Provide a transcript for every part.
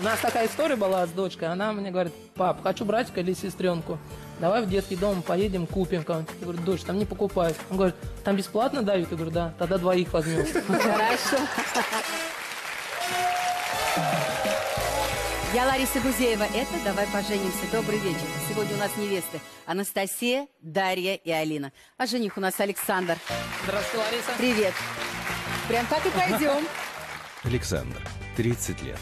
У нас такая история была с дочкой. Она мне говорит, пап, хочу братика или сестренку. Давай в детский дом поедем, купим кого-нибудь. Я говорю, дочь, там не покупают. Он говорит, там бесплатно дают? Я говорю, да, тогда двоих возьмем. Хорошо. Я Лариса Гузеева. Это «Давай поженимся». Добрый вечер. Сегодня у нас невесты Анастасия, Дарья и Алина. А жених у нас Александр. Здравствуйте, Лариса. Привет. Прям так и пойдем. Александр, 30 лет.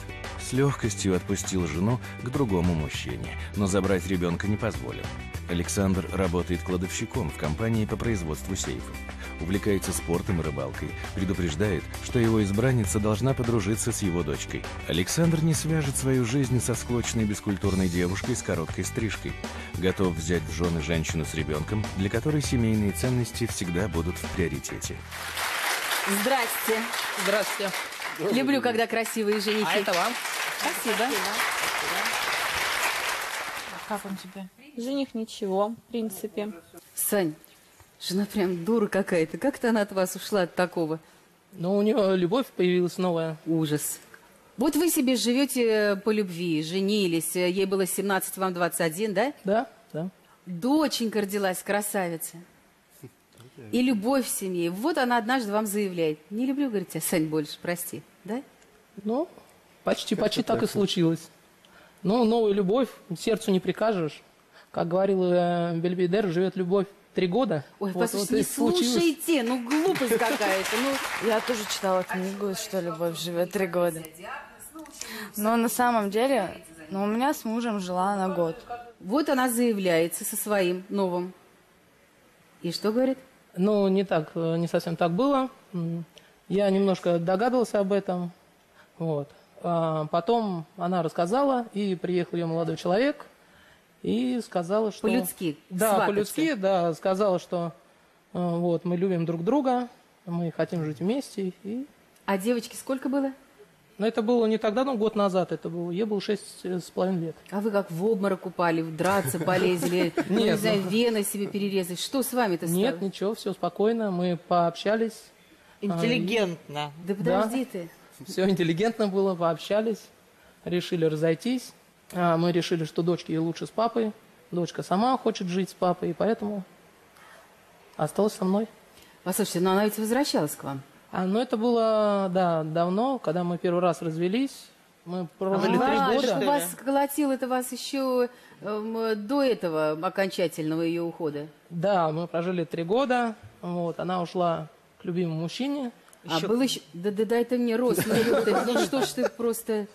С легкостью отпустил жену к другому мужчине, но забрать ребенка не позволил. Александр работает кладовщиком в компании по производству сейфов. Увлекается спортом и рыбалкой. Предупреждает, что его избранница должна подружиться с его дочкой. Александр не свяжет свою жизнь со склочной бескультурной девушкой с короткой стрижкой. Готов взять в жены женщину с ребенком, для которой семейные ценности всегда будут в приоритете. Здрасте. Здравствуйте. Люблю, когда красивые женихи. А это вам? Спасибо. Как он тебе? Жених ничего, в принципе. Сань, жена прям дура какая-то. Как-то она от вас ушла от такого. Но у нее любовь появилась новая. Ужас. Вот вы себе живете по любви, женились, ей было 17, вам 21, да? Да, да. Доченька родилась, красавица. И любовь в семье. Вот она однажды вам заявляет. Не люблю, говорит, тебя, Сань, больше, прости. Да? Ну, почти, почти так и случилось. Ну, новая любовь, сердцу не прикажешь. Как говорил э, Бельведер, живет любовь три года. Ой, Вот- послушайте, вот не слушайте, ну глупость какая-то. Ну, Я тоже читала книгу, что любовь живет три года. Но на самом деле, ну, у меня с мужем жила на год. вот она заявляется со своим новым. И что говорит? Ну, не так, э, не совсем так было. Я немножко догадывался об этом. Вот. А потом она рассказала, и приехал ее молодой человек, и сказала, что... По-людски, Да, свататься. по-людски, да, сказала, что э, вот, мы любим друг друга, мы хотим жить вместе, и... А девочке сколько было? Но это было не тогда, но год назад это было. Ей было шесть с половиной лет. А вы как в обморок упали, драться полезли, ну, не знаю, вены себе перерезать. Что с вами-то стало? Нет, ничего, все спокойно, мы пообщались. Интеллигентно. Да подожди ты. Все интеллигентно было, пообщались, решили разойтись. А, мы решили, что дочке ей лучше с папой. Дочка сама хочет жить с папой, и поэтому осталась со мной. Послушайте, но она ведь возвращалась к вам. А, ну, это было, да, давно, когда мы первый раз развелись. Мы прожили три А, года. так вас колотил это вас еще эм, до этого окончательного ее ухода. Да, мы прожили три года. Вот, она ушла к любимому мужчине. А был еще... Да, да, дай ты мне рост, ну, что ж ты просто...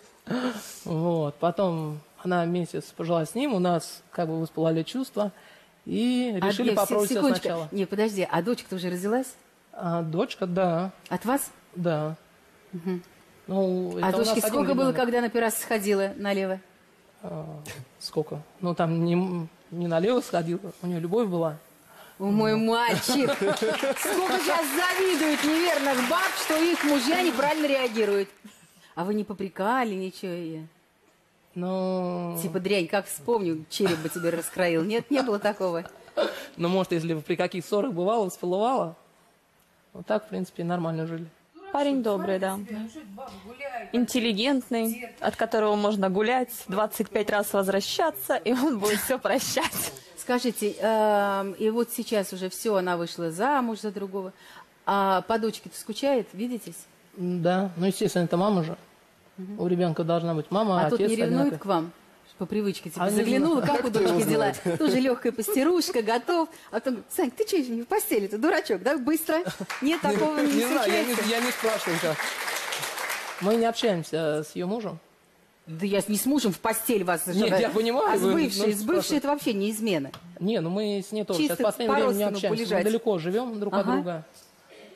Вот, потом она месяц пожила с ним, у нас как бы воспылали чувства. И А, решили не, попробовать все секундочку. сначала. Не, подожди, а дочка-то уже родилась? А, дочка, да, От вас? да. Ну, а это дочке сколько было, ребенок. когда она первый раз сходила налево? А, сколько? Ну, там не, не налево сходил, у нее любовь была. О, мой мальчик! Сколько сейчас завидуют неверных баб, что их мужья неправильно реагируют. А вы не попрекали ничего? Ну, Типа дрянь, как вспомню, череп бы тебе раскроил. Нет, не было такого. ну, может, если бы при каких ссорах бывало, всплывало. Вот так, в принципе, нормально жили. Парень добрый, да. Интеллигентный, от которого можно гулять, 25 раз возвращаться, и он будет все прощать. Скажите, эм, и вот сейчас уже все, она вышла замуж за другого. А по дочке-то скучает, видитесь? Да, ну, естественно, это мама же. У ребенка должна быть мама, А а тут отец не ревнует одинаковый. к вам? По привычке, типа, А заглянула, знаю. как у дочки дела? Тоже легкая постирушка, готов. А потом, Сань, ты что, не в постели? Ты дурачок, да? Быстро. Нет, такого не, Не знаю, я не, случается. я не спрашиваю как. Мы не общаемся с ее мужем. Да я не с мужем в постель вас Нет, зажигаю. я понимаю, А с бывшей, ну, с бывшей это вообще не измена. Не, ну мы с ней тоже Чисто сейчас в последнее время не общаемся. полежать. Мы далеко живем друг от Ага. друга.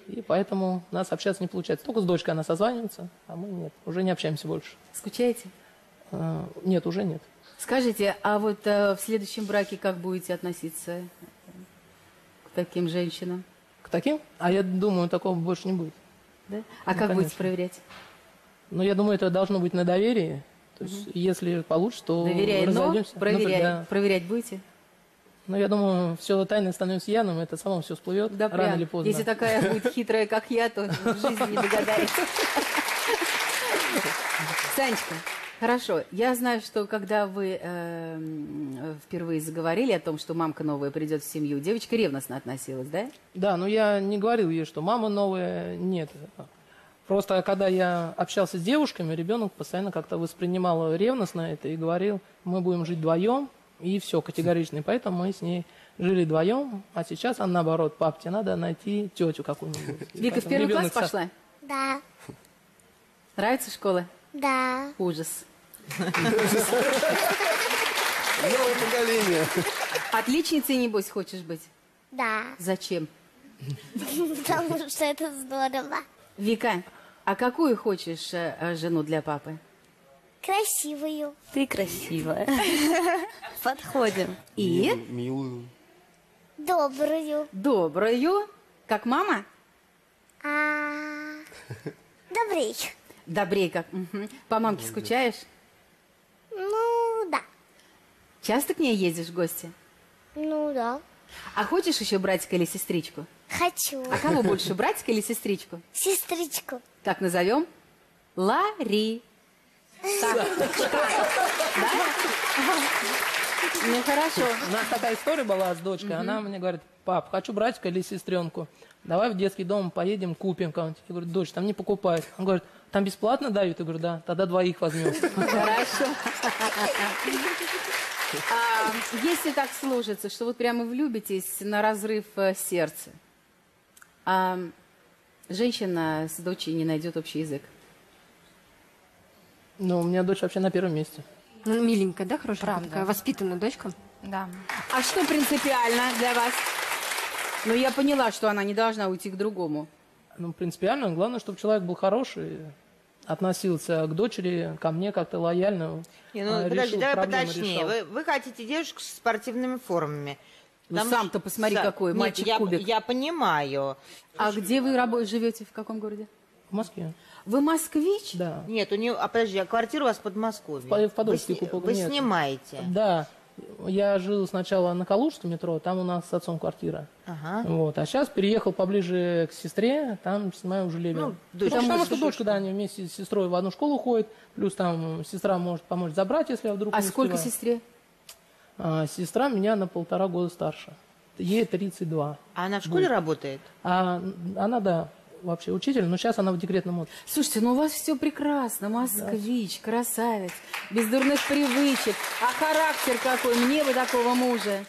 И поэтому у нас общаться не получается. Только с дочкой она созванивается, а мы нет. Уже не общаемся больше. Скучаете? А, Нет, уже нет. Скажите, а вот э, в следующем браке как будете относиться к таким женщинам? К таким? А я думаю, такого больше не будет. Да? А Ну, как будете конечно. проверять? Но я думаю, это должно быть на доверии. То есть, если получится, то Доверяй, но разойдемся. Ну, проверяй. да. Проверять будете? Но я думаю, все тайное становится явным, это само все всплывет Да, рано прям. или поздно. Если такая будет хитрая, как я, то в жизни не догадается. Санечка, Хорошо. Я знаю, что когда вы э, впервые заговорили о том, что мамка новая придет в семью, девочка ревностно относилась, да? Да, но я не говорил ей, что мама новая, нет. Просто когда я общался с девушками, ребенок постоянно как-то воспринимал ревностно это и говорил, мы будем жить вдвоем, и все, категорично. И поэтому мы с ней жили вдвоем, а сейчас она наоборот, пап, тебе надо найти тетю какую-нибудь. Вика в первый класс со- пошла? Да, Нравится школа? да. Ужас. Новое поколение. Отличницей, небось, хочешь быть? Да, Зачем? потому что это здорово. Вика, а какую хочешь э, э, жену для папы? Красивую. Ты красивая. Подходим. И Милую. Добрую. добрую, как мама? А... Добрей. Добрей как. По мамке скучаешь? Ну, да. Часто к ней ездишь в гости? Ну, да. А хочешь еще братика или сестричку? Хочу. А кого больше, братика или сестричку? Сестричку. Как назовем? Лари. Так. Да? Ну хорошо. У нас такая история была с дочкой. Она мне говорит, пап, хочу братика или сестренку. Давай в детский дом поедем, купим кого-нибудь. Я говорю, дочь, там не покупают. Он говорит, там бесплатно дают? Я говорю, да, тогда двоих возьмем. Хорошо. А если так сложится, что вот прямо влюбитесь на разрыв э, сердца, а женщина с дочей не найдет общий язык? Ну, у меня дочь вообще на первом месте. Ну, миленькая, да, хорошая? Такая воспитанная дочка. Да. А что принципиально для вас? Ну, я поняла, что она не должна уйти к другому. Ну, принципиально, главное, чтобы человек был хороший, относился к дочери, ко мне как-то лояльно. Не, ну, подожди, решил, давай проблемы поточнее. решал. Вы, вы хотите девушку с спортивными формами. Ну, Потому сам-то посмотри, Са- какой, Нет, мальчик я, кубик. я понимаю. А где вы рабо- живете, в каком городе? В Москве. Вы москвич? Да. Нет, у нее, а подожди, а квартира у вас в Подмосковье? В- в Подольске вы, сни- купил, вы нет. снимаете? Да. Я жил сначала на Калужском метро, там у нас с отцом квартира. Ага. Вот. А сейчас переехал поближе к сестре, там снимаю уже Левин. Ну, дочь. Потому Там что дочка, да, они вместе с сестрой в одну школу ходят, плюс там сестра может помочь забрать, если я вдруг А не сколько успеваю. сестре? А, сестра меня на полтора года старше. Ей 32. А она в школе работает? А она, да, вообще учитель, но сейчас она в декретном отпуске. Слушайте, ну у вас все прекрасно. Москвич, красавец, без дурных привычек. А характер какой, мне бы такого мужа.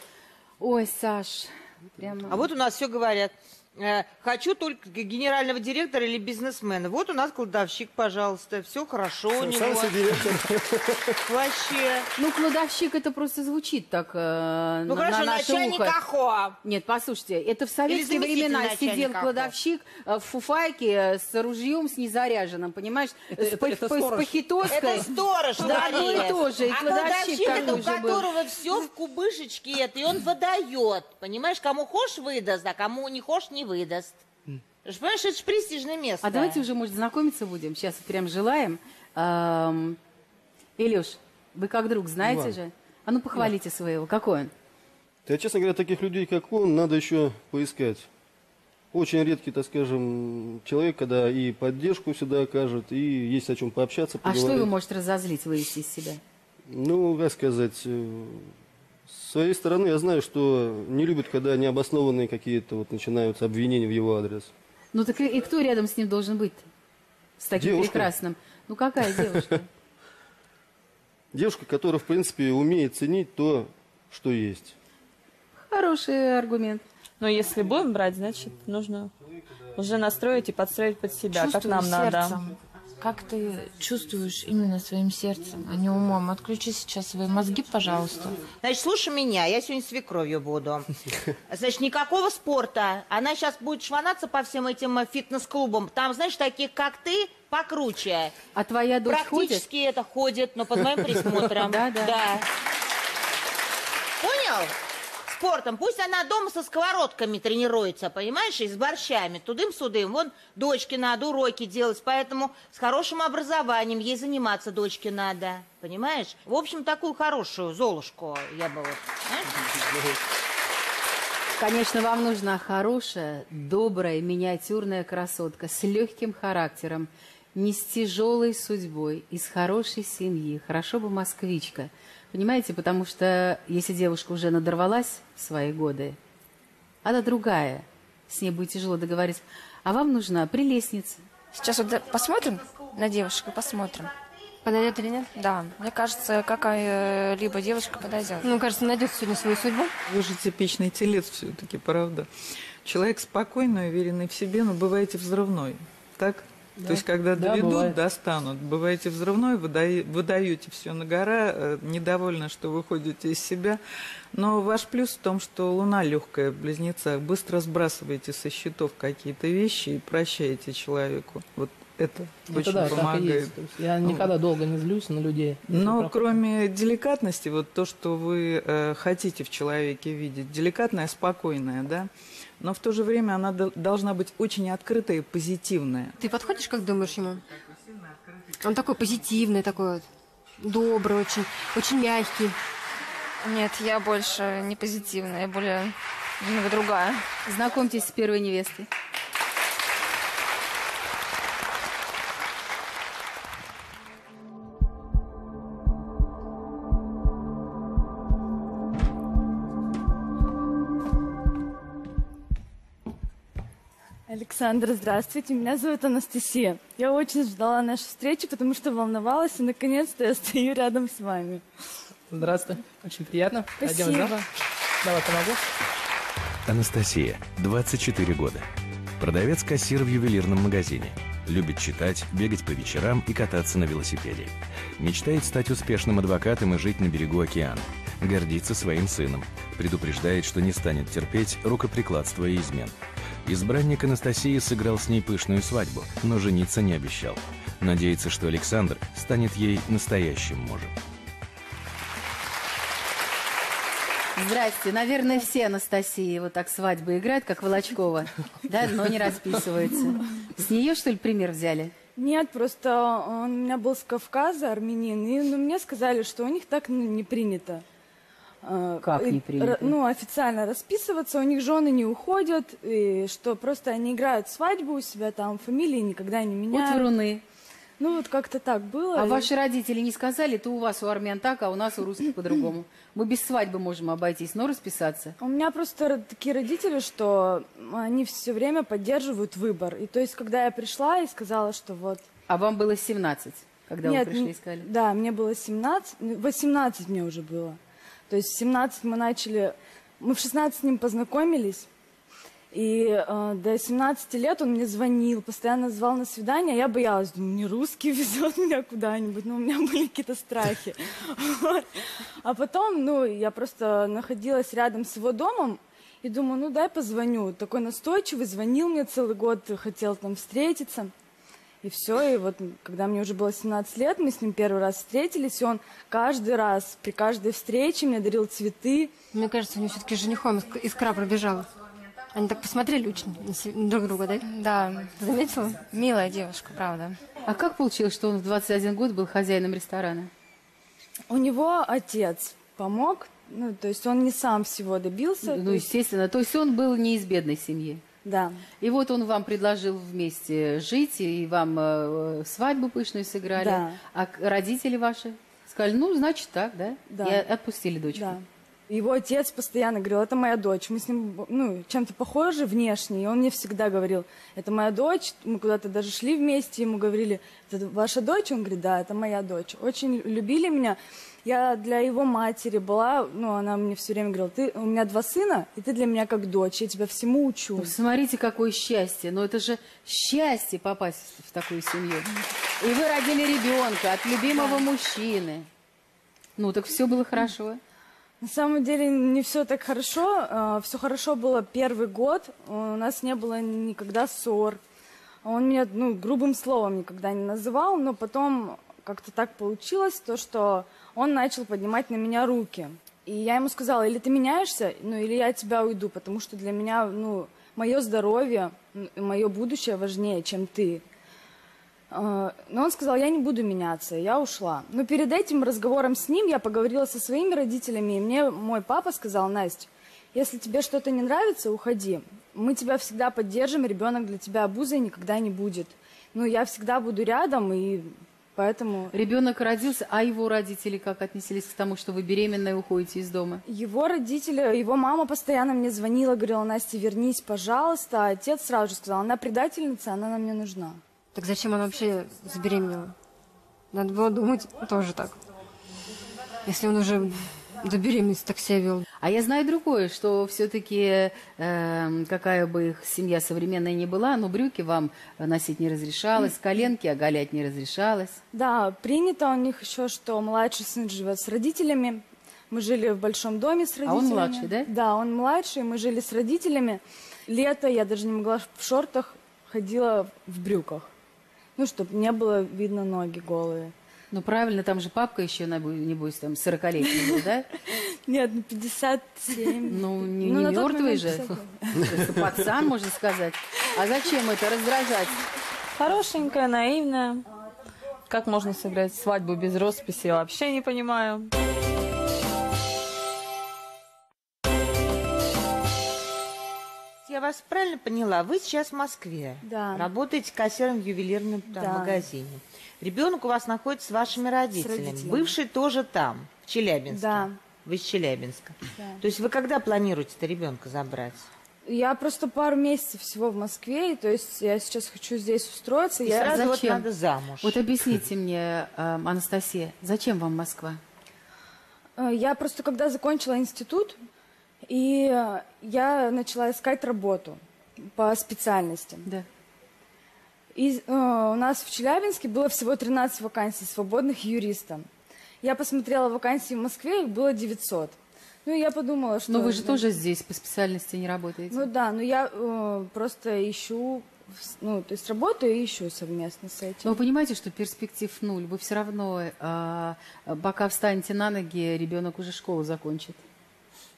Ой, Саш, прямо... А вот у нас все говорят. Э, Хочу только генерального директора или бизнесмена. Вот у нас кладовщик, пожалуйста. Все хорошо у него. директор. Вообще. Ну, кладовщик это просто звучит так э, Ну на, хорошо, на наше начальник ухо. АХО. Нет, послушайте, это в советские заместитель времена сидел кладовщик э, в фуфайке э, с ружьем, с незаряженным, понимаешь? Это- с, это- по- это по- с сторож. Это сторож, Да, одно и то же, и а кладовщик кладовщик, это такой у же был. которого все в кубышечке это, и он выдает. Понимаешь, кому хочешь выдаст, а кому не хочешь не выдаст. Понимаешь, это же престижное место. А давайте уже, может, знакомиться будем. Сейчас прям желаем. Эм, Илюш, вы как друг знаете Иван. же? А ну похвалите своего. Какой он? Да, честно говоря, таких людей, как он, надо еще поискать. Очень редкий, так скажем, человек, когда и поддержку всегда окажет, и есть о чем пообщаться, А что поговорить. его может разозлить, вывести из себя? Ну, как сказать, э, с своей стороны я знаю, что не любит, когда необоснованные какие-то вот начинаются обвинения в его адрес. Ну так и, и кто рядом с ним должен быть? С таким Девушка. прекрасным. Ну какая девушка? Девушка, которая, в принципе, умеет ценить то, что есть. Хороший аргумент. Но если будем брать, значит, нужно уже настроить и подстроить под себя, как нам надо. Как ты чувствуешь именно своим сердцем, а не умом? Отключи сейчас свои мозги, пожалуйста. Значит, слушай меня, я сегодня свекровью буду. Значит, никакого спорта. Она сейчас будет шванаться по всем этим э, фитнес-клубам. Там, знаешь, таких, как ты, покруче. А твоя дочь ходит? Практически это ходит, но под моим присмотром. Да, да. Понял? Спортом. Пусть она дома со сковородками тренируется, понимаешь, и с борщами. Тудым-судым. Вон дочке надо уроки делать, поэтому с хорошим образованием ей заниматься дочке надо. Понимаешь? В общем, такую хорошую Золушку я бы вот... Конечно, вам нужна хорошая, добрая, миниатюрная красотка с легким характером не с тяжелой судьбой, из хорошей семьи, хорошо бы москвичка. Понимаете, потому что если девушка уже надорвалась в свои годы, она другая, с ней будет тяжело договориться, а вам нужна прелестница. Сейчас вот посмотрим на девушку, посмотрим. Подойдет или нет? Да, мне кажется, какая-либо девушка подойдет. Ну, кажется, найдет сегодня свою судьбу. Вы же типичный телец все-таки, правда. Человек спокойный, уверенный в себе, но бываете взрывной. Так? Да. То есть, когда Да, доведут, бывает. достанут. Бываете взрывной, выдае- выдаете все на гора, э, недовольны, что выходите из себя. Но ваш плюс в том, что луна легкая в близнецах. Быстро сбрасываете со счетов какие-то вещи и прощаете человеку. Вот это, Это очень да, помогает. я никогда долго не злюсь на людей. Но проходит. кроме деликатности, вот то, что вы э, хотите в человеке видеть, деликатная, спокойная, да, но в то же время она до- должна быть очень открытая и позитивная. Ты подходишь, как думаешь ему? Он такой позитивный, такой вот, добрый очень, очень мягкий. Нет, я больше не позитивная, я более немного другая. Знакомьтесь с первой невестой. Александра, здравствуйте. Меня зовут Анастасия. Я очень ждала нашу встречу, потому что волновалась, и наконец-то я стою рядом с вами. Здравствуй. Очень приятно. Пойдем Спасибо. зал. Давай помогу. Анастасия, 24 года. Продавец-кассир в ювелирном магазине. Любит читать, бегать по вечерам и кататься на велосипеде. Мечтает стать успешным адвокатом и жить на берегу океана. Гордится своим сыном. Предупреждает, что не станет терпеть рукоприкладство и измен. Избранник Анастасии сыграл с ней пышную свадьбу, но жениться не обещал. Надеется, что Александр станет ей настоящим мужем. Здрасте. Наверное, все Анастасии вот так свадьбы играют, как Волочкова, да, но не расписываются. С нее, что ли, пример взяли? Нет, просто он у меня был с Кавказа, армянин, и ну, мне сказали, что у них так ну, не принято. А, Как не принято? Ну, официально расписываться, у них жены не уходят, и что просто они играют свадьбу у себя там, фамилии никогда не Вот меняют. вруны. Ну, вот как-то так было. А и- ваши родители не сказали, то у вас у армян так, а у нас у русских по-другому. Мы без свадьбы можем обойтись, но расписаться. У меня просто ро- такие родители, что они все время поддерживают выбор. И то есть, когда я пришла и сказала, что вот... А вам было 17, когда Нет, вы пришли и сказали? Да, мне было 17, ну, 18 мне уже было. То есть в 17 мы начали... Мы в 16 с ним познакомились. И э, до 17 лет он мне звонил, постоянно звал на свидание. Я боялась, думаю, не русский везет меня куда-нибудь. Но у меня были какие-то страхи. А потом, ну, я просто находилась рядом с его домом. И думаю, ну дай позвоню. Такой настойчивый, звонил мне целый год, хотел там встретиться. И все, и вот когда мне уже было 17 лет, мы с ним первый раз встретились, и он каждый раз, при каждой встрече мне дарил цветы. Мне кажется, у него все-таки женихом иск- искра пробежала. Они так посмотрели очень друг друга, да? Да. Заметила? Милая девушка, правда. А как получилось, что он в 21 год был хозяином ресторана? У него отец помог, ну, то есть он не сам всего добился. Ну, то есть- естественно. То есть он был не из бедной семьи. Да. И вот он вам предложил вместе жить, и вам э, свадьбу пышную сыграли. Да. А родители ваши сказали, ну, значит так, да? Да. И отпустили дочку. Да. Его отец постоянно говорил, это моя дочь. Мы с ним, ну, чем-то похожи внешне, и он мне всегда говорил, это моя дочь. Мы куда-то даже шли вместе, ему говорили, это ваша дочь? Он говорит, да, это моя дочь. Очень любили меня. Я для его матери была, ну, она мне все время говорила, ты, у меня два сына, и ты для меня как дочь, я тебя всему учу. Ну, Смотрите, какое счастье. Но это же счастье попасть в такую семью. И вы родили ребенка от любимого мужчины. Ну, так все было хорошо. На самом деле не все так хорошо. Все хорошо было первый год. У нас не было никогда ссор. Он меня ну, грубым словом никогда не называл, но потом как-то так получилось, то, что он начал поднимать на меня руки. И я ему сказала, или ты меняешься, ну, или я от тебя уйду, потому что для меня, ну, мое здоровье, мое будущее важнее, чем ты. А, Но он сказал, я не буду меняться, я ушла. Но перед этим разговором с ним я поговорила со своими родителями, и мне мой папа сказал, Настя, если тебе что-то не нравится, уходи. Мы тебя всегда поддержим, ребенок для тебя обузой никогда не будет. ну, я всегда буду рядом, и поэтому... Ребенок родился, а его родители как отнеслись к тому, что вы беременная и уходите из дома? Его родители, его мама постоянно мне звонила, говорила, Настя, вернись, пожалуйста. А отец сразу же сказал, она предательница, она нам не нужна. Так зачем она вообще забеременела? Надо было думать тоже так. Если он уже до беременности так себя вел. А я знаю другое, что все-таки э, какая бы их семья современная ни была, но брюки вам носить не разрешалось, коленки оголять не разрешалось. Да, принято у них еще, что младший сын живет с родителями. Мы жили в большом доме с родителями. А он младший, да? Да, он младший, мы жили с родителями. Лето я даже не могла в шортах, ходила в брюках. Ну, чтобы не было видно ноги голые. Ну, правильно, там же папка еще, небось, там, 40-летний был, да? Нет, ну, 57. Ну, не, ну, не мертвый же. Пацан, можно сказать. А зачем это раздражать? Хорошенькая, наивная. Как можно сыграть свадьбу без росписи, я вообще не понимаю. Я вас правильно поняла? Вы сейчас в Москве. Да. Работаете кассиром в ювелирном там, Да. магазине. Ребенок у вас находится с вашими родителями. родителями. Бывший тоже там, в Челябинске. Да. Вы из Челябинска. Да. То есть вы когда планируете это ребенка забрать? Я просто пару месяцев всего в Москве, и то есть я сейчас хочу здесь устроиться. И я... сразу вот Зачем? надо замуж. Вот объясните мне, э, Анастасия, зачем вам Москва? Э, Я просто когда закончила институт, и э, я начала искать работу по специальности. Да. И э, у нас в Челябинске было всего 13 вакансий свободных юристом. Я посмотрела вакансии в Москве, их было 900. Ну, я подумала, что... Но вы же ну, тоже здесь по специальности не работаете. Ну да, но я э, просто ищу, ну, то есть работаю и ищу совместно с этим. Но вы понимаете, что перспектив нуль. Вы все равно, э, пока встанете на ноги, ребенок уже школу закончит.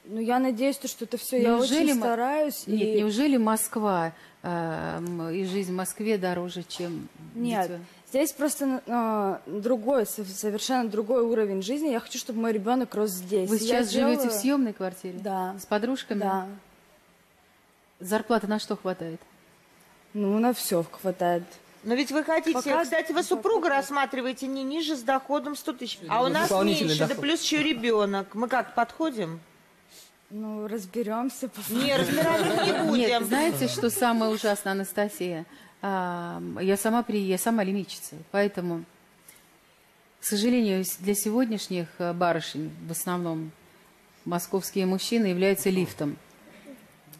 Ну, я надеюсь, то, что это все, я очень стараюсь. Нет, и... неужели Москва э, и жизнь в Москве дороже, чем Нет, дитё? здесь просто э, другой, сов- совершенно другой уровень жизни. Я хочу, чтобы мой ребенок рос здесь. Вы И я сейчас живете в делаю- съемной квартире? Да. С подружками? Да. Зарплаты на что хватает? Ну, на все хватает. Но ведь вы хотите, Пока- кстати, вы супруга рассматриваете не ниже с доходом 100 тысяч. А у нас меньше, да доход. плюс еще ребенок. Мы как, подходим? Ну, разберемся. Не, разбираться не будем. Нет, знаете, что самое ужасное, Анастасия? А, я сама при, я сама лимитчица, поэтому, к сожалению, для сегодняшних э, барышень, в основном московские мужчины, являются лифтом.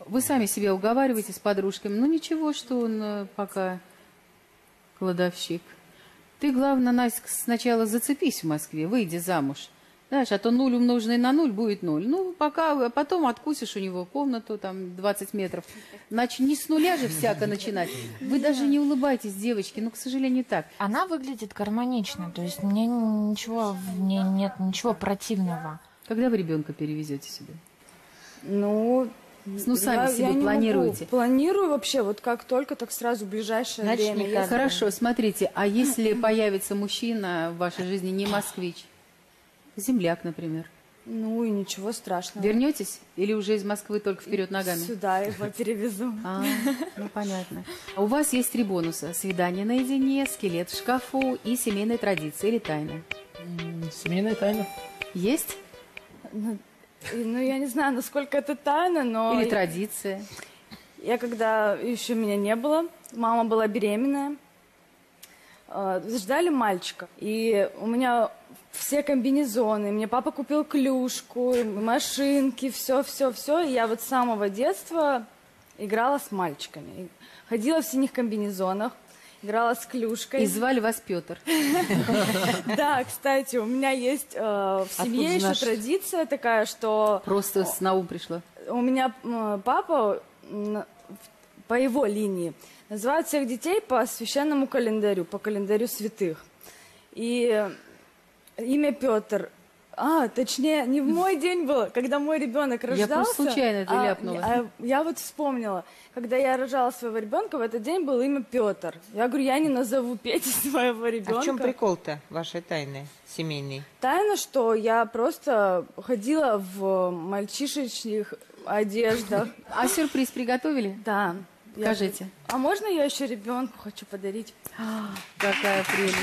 Вы сами себя уговариваете с подружками, ну ничего, что он э, пока кладовщик. Ты, главное, Настя, сначала зацепись в Москве, выйди замуж. Знаешь, а то нуль умноженный на нуль будет ноль. Ну, пока, а потом откусишь у него комнату, там, 20 метров. Значит, не с нуля же всяко начинать. Вы даже не улыбайтесь, девочки, ну, к сожалению, так. Она выглядит гармонично, то есть мне ничего в ней нет ничего противного. Когда вы ребенка перевезете сюда? Ну, Ну, сами я, себе я не планируете. могу. Планирую вообще, вот как только, так сразу в ближайшее Значит, время. Хорошо, смотрите, а если появится мужчина в вашей жизни не москвич, земляк, например, Ну и ничего страшного. вернетесь или уже из Москвы только вперед ногами? Сюда его перевезу. А, ну понятно. У вас есть три бонуса. Свидание наедине, скелет в шкафу и семейная традиция или тайна. Семейная тайна. Есть? Ну, ну, я не знаю, насколько это тайна, но... Или традиция? Я когда еще меня не было, мама была беременная, э, ждали мальчика. И у меня все комбинезоны, мне папа купил клюшку, машинки, все, все, все. И я вот с самого детства играла с мальчиками. Ходила в синих комбинезонах, играла с клюшкой. И звали вас Петр. Да, кстати, у меня есть э, в семье еще традиция такая, что Просто с на ум пришло. у меня папа по его линии называет всех детей по священному календарю, по календарю святых. И имя Петр. А, точнее, не в мой день было, когда мой ребенок Я рождался. просто случайно это а, ляпнула. а я вот вспомнила, когда я рожала своего ребенка, в этот день было имя Петр. Я говорю, я не назову Петю своего ребенка. А в чем прикол-то вашей тайны семейной? Тайна, что я просто ходила в мальчишечных одеждах. А сюрприз приготовили? Да. Я- Скажите. А можно я еще ребенку хочу подарить? Какая прелесть.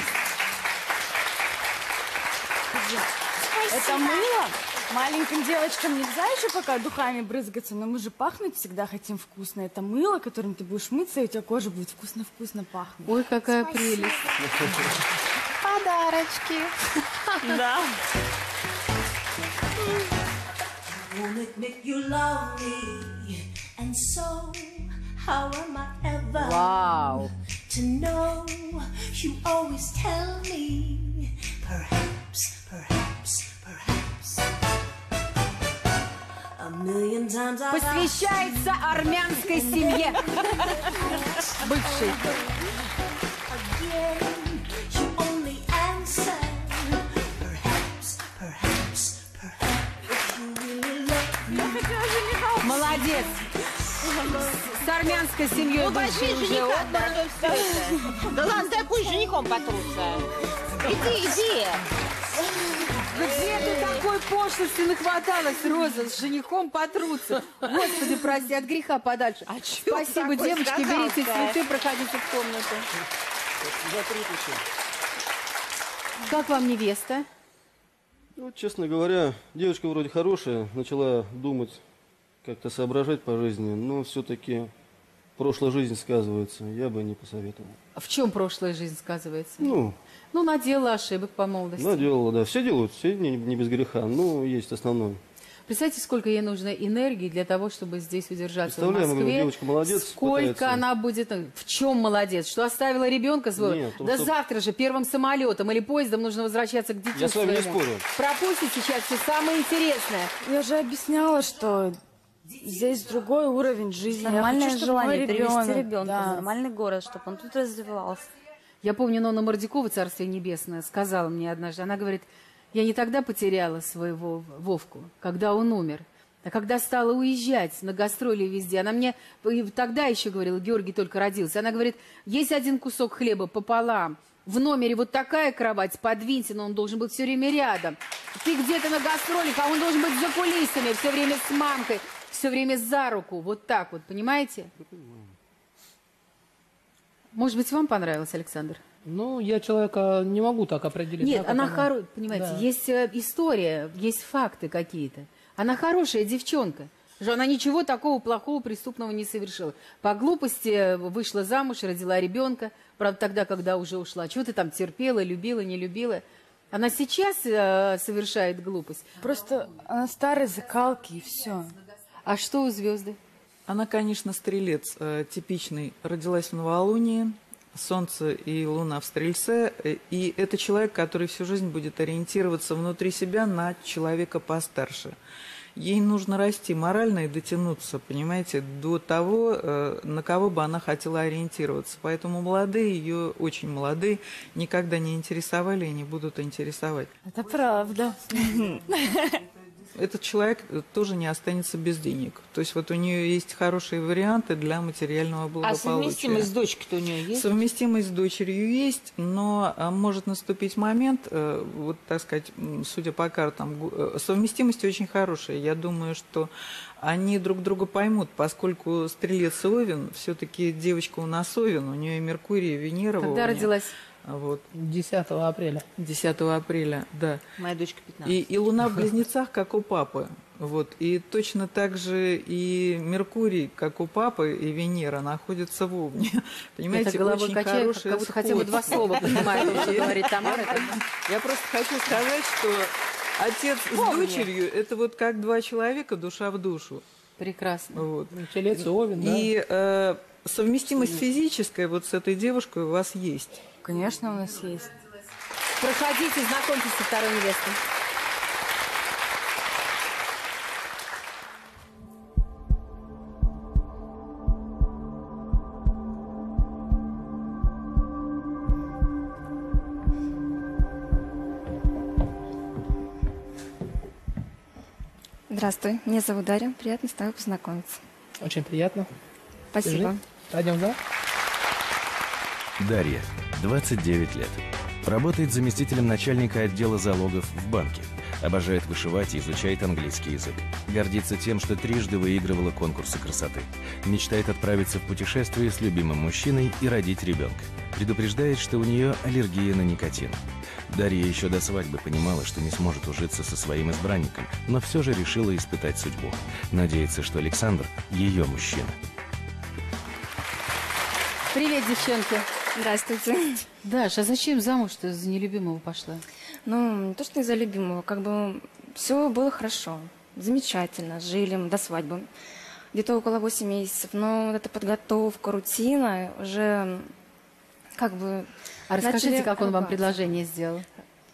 Это мыло. Маленьким девочкам нельзя еще пока духами брызгаться, но мы же пахнуть всегда хотим вкусно. Это мыло, которым ты будешь мыться, и у тебя кожа будет вкусно-вкусно пахнуть. Ой, какая прелесть. Подарочки. Да. Вау. to know? You always tell me, perhaps, perhaps, perhaps. A million times I've asked Посвящается армянской семье. Бывшей. me, Молодец. С армянской семьей Ну, бывшей уже отдых. да, ладно, дай пусть женихом потрутся. Иди, иди. Где ты такой пошлости нахваталась, Роза, с женихом потрутся? Господи, прости, от греха подальше. Спасибо, такой девочки, берите цветы, проходите в комнату. Как вам невеста? Ну, честно говоря, девочка вроде хорошая, начала думать, как-то соображать по жизни, но все-таки прошлая жизнь сказывается, я бы не посоветовал. В чем прошлая жизнь сказывается? Ну, Ну, наделала ошибок по молодости. наделала, да, все делают, все не, не без греха, но есть основной. Представьте, сколько ей нужно энергии для того, чтобы здесь удержаться в Москве. девочка молодец, Сколько пытается. она будет... В чем молодец? Что оставила ребенка своего? Нет, том, да что- завтра же первым самолетом или поездом нужно возвращаться к детям Я с вами не спорю. Пропустите сейчас все самое интересное. Я же объясняла, что здесь другой уровень жизни. Я Нормальное хочу, желание мой перевести ребенок- ребенка да. в нормальный город, чтобы он тут развивался. Я помню, Нонна Мордякова, Царствие Небесное, сказала мне однажды, она говорит, я не тогда потеряла своего Вовку, когда он умер, а когда стала уезжать на гастроли везде. Она мне тогда еще говорила, Георгий только родился, она говорит, есть один кусок хлеба пополам, в номере вот такая кровать, подвиньте, но он должен быть все время рядом. Ты где-то на гастролях, а он должен быть за кулисами, все время с мамкой, все время за руку, вот так вот, понимаете? Может быть, вам понравилось, Александр? Ну, я человека не могу так определить. Нет, да, как она хорошая, понимаете, Да. есть э, история, есть факты какие-то. Она хорошая девчонка. Что она ничего такого плохого, преступного не совершила. По глупости э, вышла замуж, родила ребенка. Правда, тогда, когда уже ушла. Чего ты там терпела, любила, не любила? Она сейчас э, совершает глупость. Просто она старой закалки и все. А что у звезды? Она, конечно, стрелец э, типичный. Родилась в новолунии, Солнце и Луна в Стрельце. э, И это человек, который всю жизнь будет ориентироваться внутри себя на человека постарше. Ей нужно расти морально и дотянуться, понимаете, до того, э, на кого бы она хотела ориентироваться. Поэтому молодые, ее очень молодые, никогда не интересовали и не будут интересовать. Это правда. Этот человек тоже не останется без денег. То есть вот у нее есть хорошие варианты для материального А благополучия. совместимость с дочкой-то у нее есть? Совместимость с дочерью есть, но а, может наступить момент, э, вот так сказать, судя по картам, э, совместимость очень хорошая. Я думаю, что они друг друга поймут, поскольку стрелец Овен, все-таки девочка у нас Овен, у нее Меркурий, Венера. Когда родилась? Вот. 10 апреля. 10 апреля, да. Моя дочка 15. И, и Луна в близнецах, как у папы. Вот. И точно так же и Меркурий, как у папы, и Венера находятся в Овне. Понимаете, Это головой очень качает, хорошее как будто хотя бы два слова понимает, уже говорит Тамара. Я просто хочу сказать, что отец с дочерью – это вот как два человека, душа в душу. Прекрасно. Вот. Телец и Овен, да. И э, совместимость физическая вот с этой девушкой у вас есть. Конечно, у нас есть. Проходите, знакомьтесь со второй невестой. Здравствуй, меня зовут Дарья. Приятно с тобой познакомиться. Очень приятно. Спасибо. Пойдем, да? Дарья, 29 лет. Работает заместителем начальника отдела залогов в банке. Обожает вышивать и изучает английский язык. Гордится тем, что трижды выигрывала конкурсы красоты. Мечтает отправиться в путешествие с любимым мужчиной и родить ребенка. Предупреждает, что у нее аллергия на никотин. Дарья еще до свадьбы понимала, что не сможет ужиться со своим избранником, но все же решила испытать судьбу. Надеется, что Александр – ее мужчина. Привет, девчонки. Здравствуйте. Даша, а зачем замуж-то за нелюбимого пошла? Ну, не то, что из-за любимого, как бы все было хорошо, замечательно, жили до свадьбы. Где-то около 8 месяцев, но вот эта подготовка, рутина уже как бы... А расскажите, как он вам предложение сделал?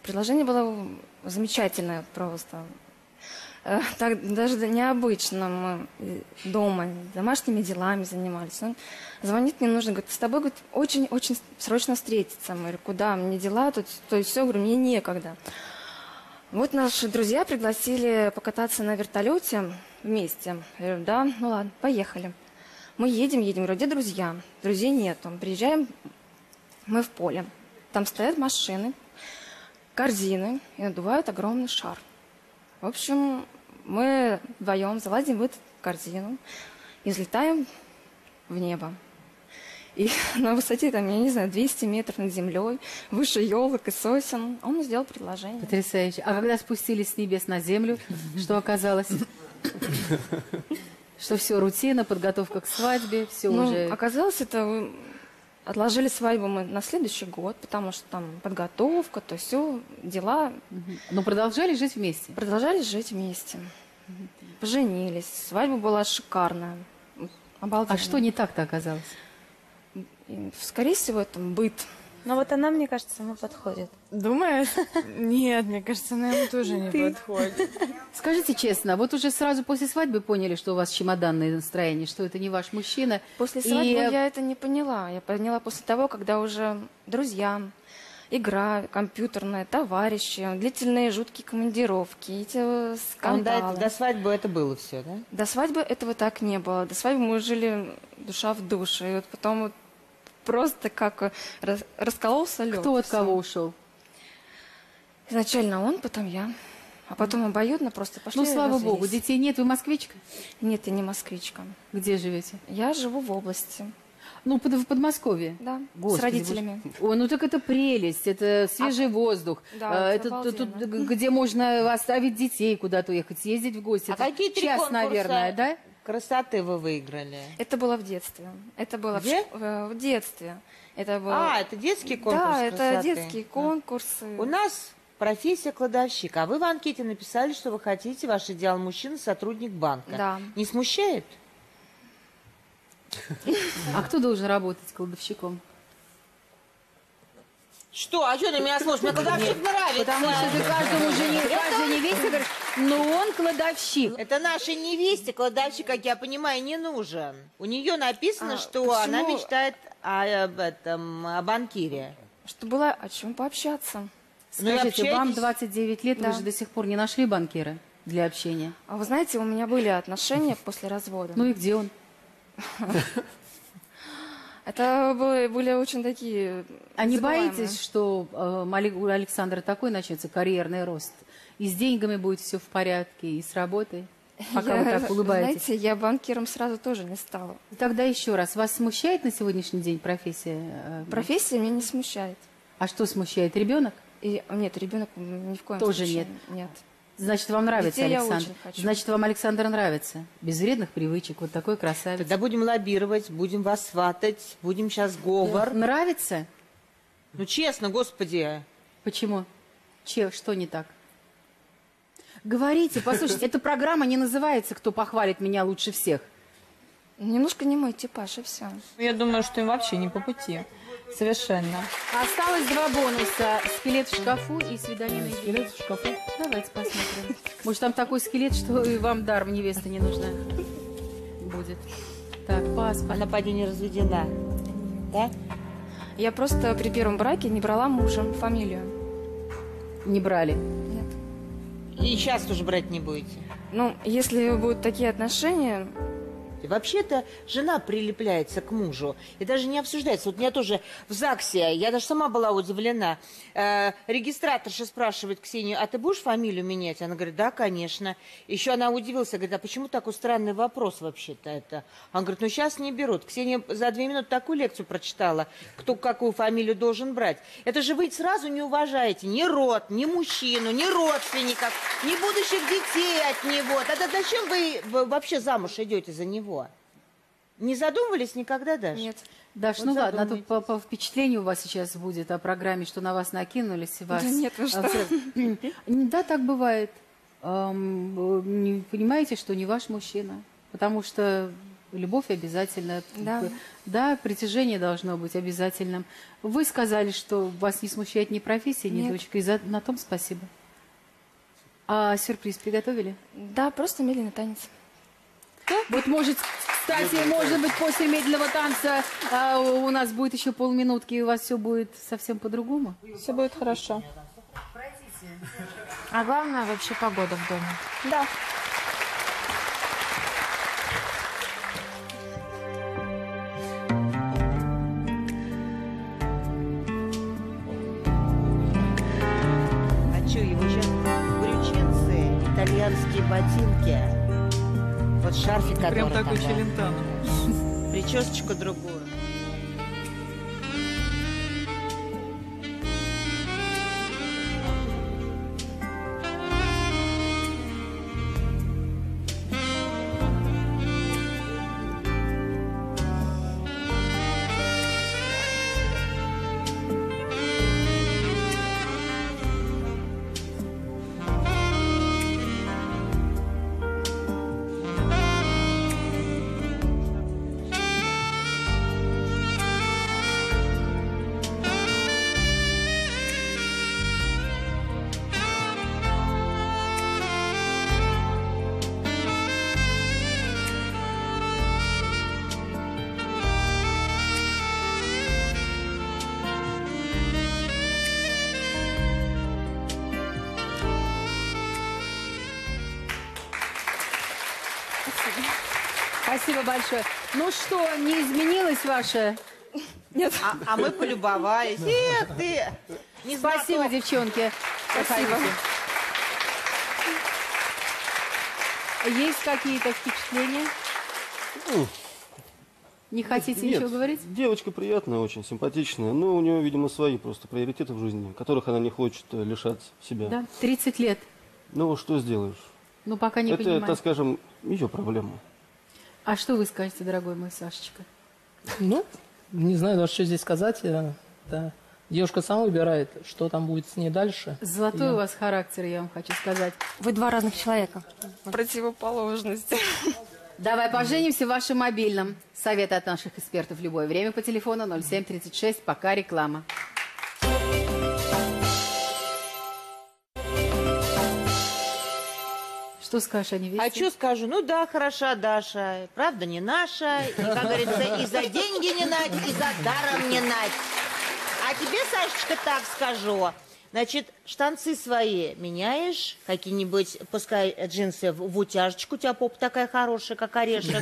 Предложение было замечательное просто. Э, Так даже необычно мы э, дома домашними делами занимались. Он звонит мне, нужно, говорит, с тобой говорит, очень-очень срочно встретиться. Мы говорю, куда? Мне дела тут, то есть все, говорю, мне некогда. Вот наши друзья пригласили покататься на вертолете вместе. Я говорю, да, ну ладно, поехали. Мы едем, едем, говорю, где друзья? Друзей нету. Приезжаем мы в поле. Там стоят машины, корзины и надувают огромный шар. В общем, мы вдвоем залазим в эту корзину и взлетаем в небо. И на высоте, там, я не знаю, 200 метров над землей, выше елок и сосен, он сделал предложение. Потрясающе. А когда спустились с небес на землю, что оказалось? Что все рутина, подготовка к свадьбе, все Ну, уже... Оказалось, это отложили свадьбу мы на следующий год, потому что там подготовка, то все, дела. Но продолжали жить вместе? Продолжали жить вместе. Поженились. Свадьба была шикарная. Обалденно. А что не так-то оказалось? Скорее всего, это быт. Но вот она, мне кажется, ему подходит. Думаешь? Нет, мне кажется, она ему тоже не Ты. подходит. Скажите честно, вот уже сразу после свадьбы поняли, что у вас чемоданное настроение, что это не ваш мужчина. После И- свадьбы я это не поняла. Я поняла после того, когда уже друзья, игра компьютерная, товарищи, длительные жуткие командировки, эти А он скандалы. до, до свадьбы это было все, да? До свадьбы этого так не было. До свадьбы мы жили душа в душе. И вот потом вот просто как рас- раскололся лед. Кто от кого ушел? Изначально он, потом я. А потом обоюдно просто пошли Ну, слава развелись. богу, детей нет, вы москвичка? Нет, я не москвичка. Где живете? Я живу в области. Ну, под, в Подмосковье? Да, Господи, с родителями. боже. Ой, ну так это прелесть, это свежий воздух. да, А, это это тут, тут, где можно оставить детей куда-то уехать, съездить в гости. А Это какие три час, конкурса наверное, да? Красоты вы выиграли? Это было в детстве. Это было в Где? в, в детстве. Это было... А, это детский конкурс Да, это красоты. детские конкурсы. У нас профессия кладовщик, а вы в анкете написали, что вы хотите, ваш идеал мужчина, сотрудник банка. Да. Не смущает? А кто должен работать кладовщиком? Что? А что на меня смотришь? Мне кладовщик нравится. Потому что ты каждому жене, каждой невесте говоришь, ну он кладовщик. Это нашей невесте кладовщик, как я понимаю, не нужен. У нее написано, А что почему? она мечтает о, об этом, о банкире. Что было о чем пообщаться. Ну Скажите, вам общаетесь? 29 лет, Да. вы же до сих пор не нашли банкира для общения? А вы знаете, у меня были отношения после развода. Ну и где он? Это были, были очень такие... А не боитесь, что э, у Александра такой начнется карьерный рост? И с деньгами будет все в порядке, и с работой? Пока вы Я, так улыбаетесь. Знаете, я банкиром сразу тоже не стала. Тогда еще раз, вас смущает на сегодняшний день профессия? э, Профессия меня не смущает. А что смущает? Ребенок? И, нет, ребенок ни в коем Тоже случае нет. Нет. Значит, вам нравится Детей я Александр. очень хочу. Значит, вам Александр нравится. Без вредных привычек, вот такой красавец. Тогда будем лоббировать, будем вас сватать, будем сейчас говор. Нравится? Ну, честно, господи. Почему? Че, что не так? Говорите, послушайте, эта программа не называется «Кто похвалит меня лучше всех». Немножко не мой типаж, и все. Я думаю, что им вообще не по пути. Совершенно. Осталось два бонуса. Скелет в шкафу и свидание на Скелет в шкафу. Давайте посмотрим. Может, там такой скелет, что и вам даром невеста не нужна будет. Так, паспорт. Она поди не разведена. Да? Я просто при первом браке не брала мужа фамилию. Не брали? Нет. И сейчас тоже брать не будете. Ну, если будут такие отношения, И вообще-то жена прилепляется к мужу. И даже не обсуждается. Вот у меня тоже в ЗАГСе, я даже сама была удивлена, э, регистраторша спрашивает Ксению, а ты будешь фамилию менять? Она говорит, да, конечно. Еще она удивилась, говорит, а почему такой странный вопрос вообще-то это? Он говорит, ну сейчас не берут. Ксения за две минуты такую лекцию прочитала, кто какую фамилию должен брать. Это же вы сразу не уважаете ни род, ни мужчину, ни родственников, ни будущих детей от него. Тогда зачем вы вообще замуж идете за него? Не задумывались никогда даже? Нет. Даш, Вот ну ладно, а то по, по впечатлению у вас сейчас будет о программе, что на вас накинулись. и Вас, Да нет, вы а, что? Да, так бывает. Понимаете, что не ваш мужчина, потому что любовь обязательно. Да. Да, притяжение должно быть обязательным. Вы сказали, что вас не смущает ни профессия, ни Нет. дочка, и за- на том спасибо. А сюрприз приготовили? Да, просто медленный танец. Вот может, кстати, может быть, после медленного танца а, у нас будет еще полминутки, и у вас все будет совсем по-другому? Все будет хорошо. А главное вообще погода в доме. Да. А что, его сейчас брючинцы, итальянские ботинки, шарфик, который Прям такой челентано. причесочку другую. Спасибо большое. Ну что, не изменилось ваше? Нет. А, а мы полюбовались. Эх ты! Не Спасибо, знаток. девчонки. Спасибо. Проходите. Есть какие-то впечатления? Ну, Не хотите Нет, ничего говорить? Девочка приятная, очень симпатичная, но у нее, видимо, свои просто приоритеты в жизни, которых она не хочет э, лишать себя. Да, 30 лет. Ну, что сделаешь? Ну, пока не Это, понимаю. так скажем, ее проблема. А что вы скажете, дорогой мой Сашечка? Ну, не знаю даже, что здесь сказать. э, Да. Девушка сама выбирает, что там будет с ней дальше. Золотой Я- у вас характер, я вам хочу сказать. Вы два разных человека. Противоположности. Давай поженимся в вашем мобильном. Советы от наших экспертов в любое время по телефону 0736, пока реклама. Что скажешь о невесте? А что скажу? Ну да, хороша Даша. Правда, не наша. И, как говорится, и за деньги не нать, и за даром не нать. А тебе, Сашечка, так скажу. Значит, штанцы свои меняешь, какие-нибудь, пускай джинсы в, в утяжечку, у тебя попа такая хорошая, как орешек.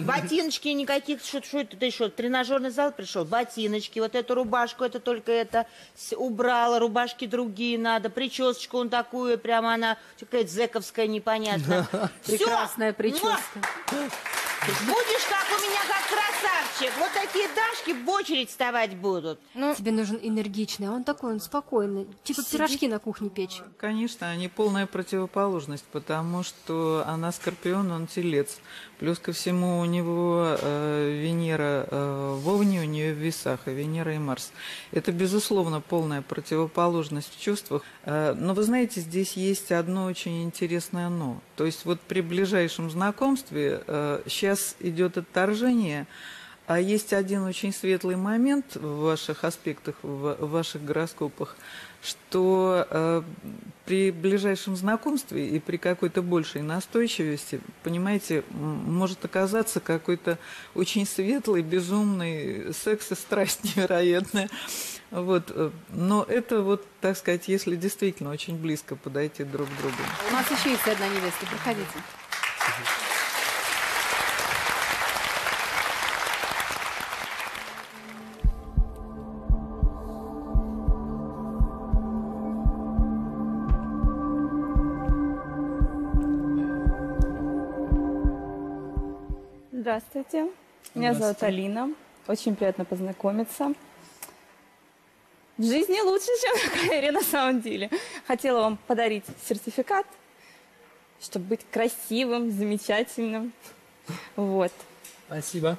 Ботиночки никаких, что, что это ты в тренажерный зал пришел? Ботиночки, вот эту рубашку, это только это убрала, рубашки другие надо, причесочку он такую, прямо она какая-то зэковская, непонятно. Прекрасная прическа. Будешь как у меня, как красавчик. Вот такие Дашки в очередь вставать будут. Тебе нужен энергичный, а он такой, он спокойный. Типа пирожки на кухне печь. Конечно, они полная противоположность, потому что она скорпион, он телец. Плюс ко всему у него э, Венера э, в Овне, у нее в весах, и Венера и Марс. Это, безусловно, полная противоположность в чувствах. Э, но вы знаете, здесь есть одно очень интересное «но». То есть вот при ближайшем знакомстве сейчас идет отторжение, а есть один очень светлый момент в ваших аспектах, в в ваших гороскопах, что э, при ближайшем знакомстве и при какой-то большей настойчивости, понимаете, может оказаться какой-то очень светлый, безумный секс и страсть невероятная. Вот. э, Но это вот, так сказать, если действительно очень близко подойти друг к другу. У нас еще есть одна невеста, проходите. Здравствуйте. Меня зовут. Алина. Очень приятно познакомиться. В жизни лучше, чем в карьере на самом деле. Хотела вам подарить сертификат, чтобы быть красивым, замечательным. Вот. Спасибо.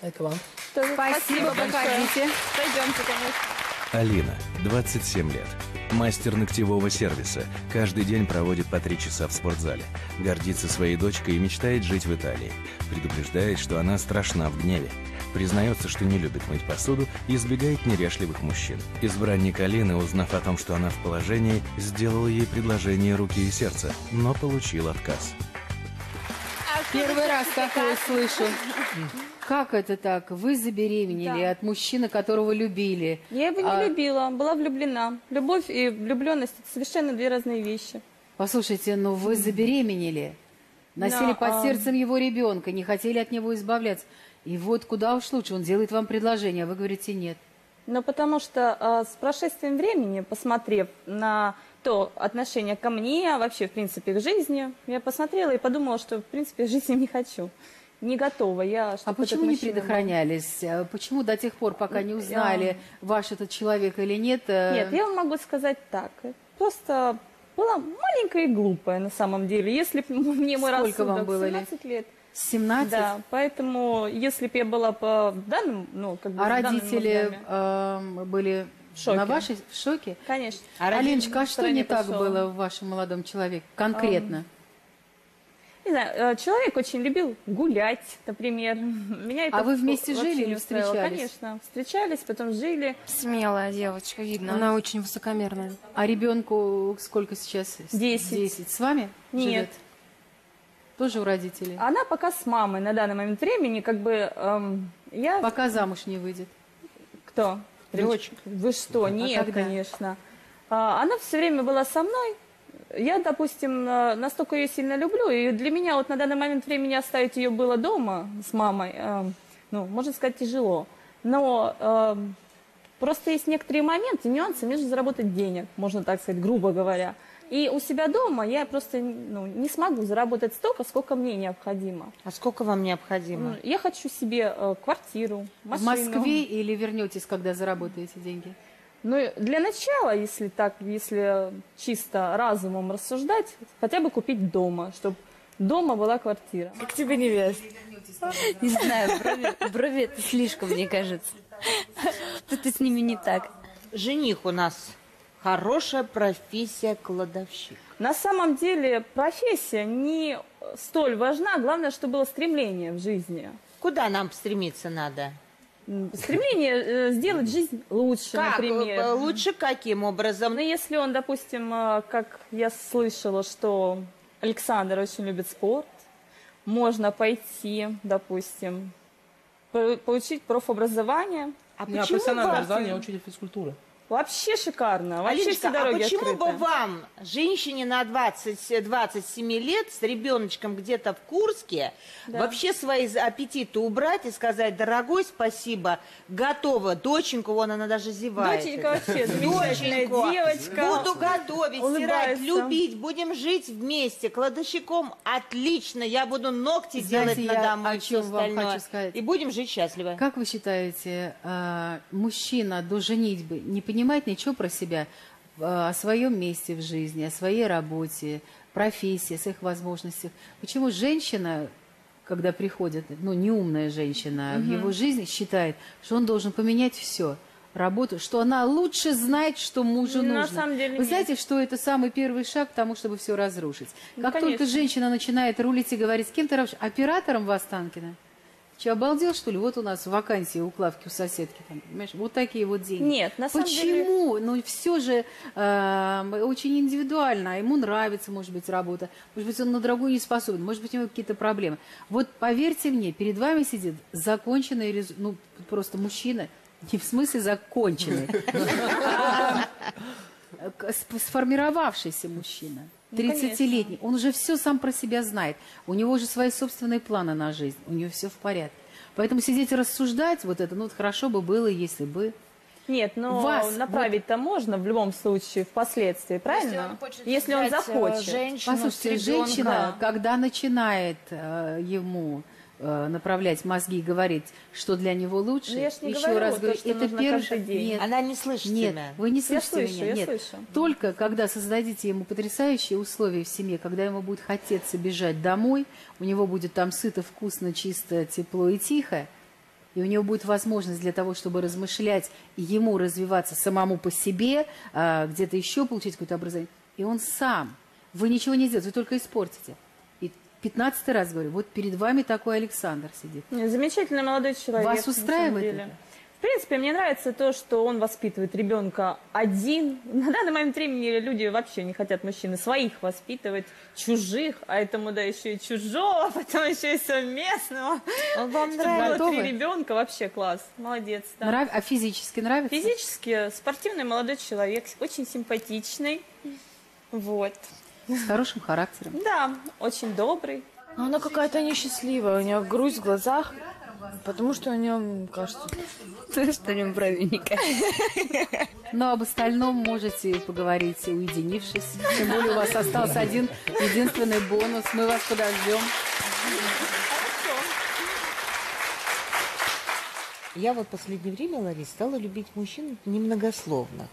Это вам. Тоже Спасибо, большое. проходите. Пойдемте, конечно. Алина, 27 лет. Мастер ногтевого сервиса. Каждый день проводит по три часа в спортзале. Гордится своей дочкой и мечтает жить в Италии. Предупреждает, что она страшна в гневе. Признается, что не любит мыть посуду и избегает неряшливых мужчин. Избранник Алины, узнав о том, что она в положении, сделал ей предложение руки и сердца, но получил отказ. Первый раз такое слышу. Как это так? Вы забеременели Да. от мужчины, которого любили. Я его не А- любила, была влюблена. Любовь и влюбленность – это совершенно две разные вещи. Послушайте, но вы забеременели. Носили Да, под а- сердцем его ребенка, не хотели от него избавляться. И вот куда уж лучше, он делает вам предложение, а вы говорите нет. Но потому что а, с прошествием времени, посмотрев на то отношение ко мне, а вообще, в принципе, к жизни, я посмотрела и подумала, что, в принципе, я не хочу. Не готова я, А почему не мужчина предохранялись? А Почему до тех пор, пока не узнали, ваш этот человек или нет? э, Нет, я вам могу сказать так. Просто была маленькая и глупая на самом деле. Если б мне мой Сколько вам рассудок было лет? 17 лет. 17? Да, поэтому если бы я была по данным, ну, как бы А родители эм, были шоке. на вашей в шоке? Конечно. Алиночка, а что не так пошел. было в вашем молодом человеке? Конкретно? Не знаю, э, человек очень любил гулять, например. Меня это А вы вместе жили не или встречались? Конечно, встречались, потом жили. Смелая девочка, видно. Она очень высокомерная. А ребенку сколько сейчас? Десять. Десять. С вами? Нет. живет? Тоже у родителей? Она пока с мамой на данный момент времени, как бы эм, я... Пока замуж не выйдет. Кто? Дочь. Вы что? А Нет, когда? конечно. А, она все время была со мной. Я, допустим, э, настолько ее сильно люблю, и для меня вот на данный момент времени оставить ее было дома с мамой, эм, ну, можно сказать, тяжело. Но эм, просто есть некоторые моменты, нюансы, мне же заработать денег, можно так сказать, грубо говоря. И у себя дома я просто ну, не смогу заработать столько, сколько мне необходимо. А сколько вам необходимо? Я хочу себе э, квартиру, В машину. Москве или вернетесь, когда заработаете деньги? Ну, для начала, если так, если чисто разумом рассуждать, хотя бы купить дома, чтобы дома была квартира. Как тебе невест? Не знаю, брови, брови это слишком, мне кажется. Что-то с ними не так. Жених у нас хорошая профессия кладовщик. На самом деле профессия не столь важна, главное, чтобы было стремление в жизни. Куда нам стремиться надо? Стремление э, сделать жизнь лучше, Как? например. Э, Лучше каким образом? Ну, если он, допустим, э, как я слышала, что Александр очень любит спорт, можно пойти, допустим, по- получить профобразование. А Неопрофессиональное вам- образование, учитель физкультуры. Вообще шикарно. Вообще Алиночка, все а дороги почему бы открыты. вам, женщине на 20, 27 лет, с ребеночком где-то в Курске, Да. вообще свои аппетиты убрать и сказать, дорогой, спасибо, готова, доченьку, вон она даже зевает. Доченька вообще замечательная Доченьку, девочка. Буду готовить, стирать, Улыбается. любить, будем жить вместе. Кладовщиком отлично, я буду ногти Знаете, делать на дому и все остальное. И будем жить счастливо. Как вы считаете, э, мужчина до женитьбы не понимает ничего про себя, э, о своем месте в жизни, о своей работе, профессии, о своих возможностях? Почему женщина, когда приходит, ну, неумная женщина в Мгм. его жизнь, считает, что он должен поменять все? работу, что она лучше знает, что мужу На нужно. самом деле Вы нет. знаете, что это самый первый шаг к тому, чтобы все разрушить. Ну, Как только конечно. женщина начинает рулить и говорить, с кем ты работаешь? Оператором в Останкино? Че, обалдел, что ли? Вот у нас вакансии у Клавки, у соседки. Там, понимаешь? Вот такие вот деньги. Нет, на самом деле- Почему? Ну, все же э, очень индивидуально. Ему нравится, может быть, работа. Может быть, он на другую не способен. Может быть, у него какие-то проблемы. Вот поверьте мне, перед вами сидит законченный, ну, просто мужчина, не в смысле законченный, а, сформировавшийся мужчина. Ну, 30-летний, он уже все сам про себя знает. У него уже свои собственные планы на жизнь, у него все в порядке. Поэтому сидеть и рассуждать, вот это, ну, вот хорошо бы было, если бы... Нет, но Вас направить-то можно в любом случае впоследствии, правильно? Если он, взять, э, захочет. женщину Послушайте, женщина, когда начинает э, ему направлять мозги и говорить, что для него лучше. Ну, я ж не Еще говорю раз то, говорю, что это первый день. Нет, Она не слышит нет, тебя. вы не Я слышите слышу, меня. я нет. слышу. Только когда создадите ему потрясающие условия в семье, когда ему будет хотеться бежать домой, у него будет там сыто, вкусно, чисто, тепло и тихо, и у него будет возможность для того, чтобы размышлять и ему развиваться самому по себе, а, где-то еще получить какое-то образование. И он сам. Вы ничего не сделаете, вы только испортите. Пятнадцатый раз говорю, вот перед вами такой Александр сидит. Замечательный молодой человек. Вас устраивает это? В принципе, мне нравится то, что он воспитывает ребенка один. На данный момент времени люди вообще не хотят мужчины своих воспитывать, чужих, а этому да еще и чужого, потом еще и совместного. Он вам Чтобы было три ребенка, вообще класс, молодец. да. Нрав- А физически нравится? Физически спортивный молодой человек, очень симпатичный. Вот. С хорошим характером. Да, очень добрый. Но она какая-то несчастливая, у нее грусть в глазах, потому что у нее, кажется... То, что в нем правильненько. Но об остальном можете поговорить, уединившись. Тем более у вас остался один единственный бонус. Мы вас подождем. Я вот в последнее время, Ларис, стала любить мужчин немногословно.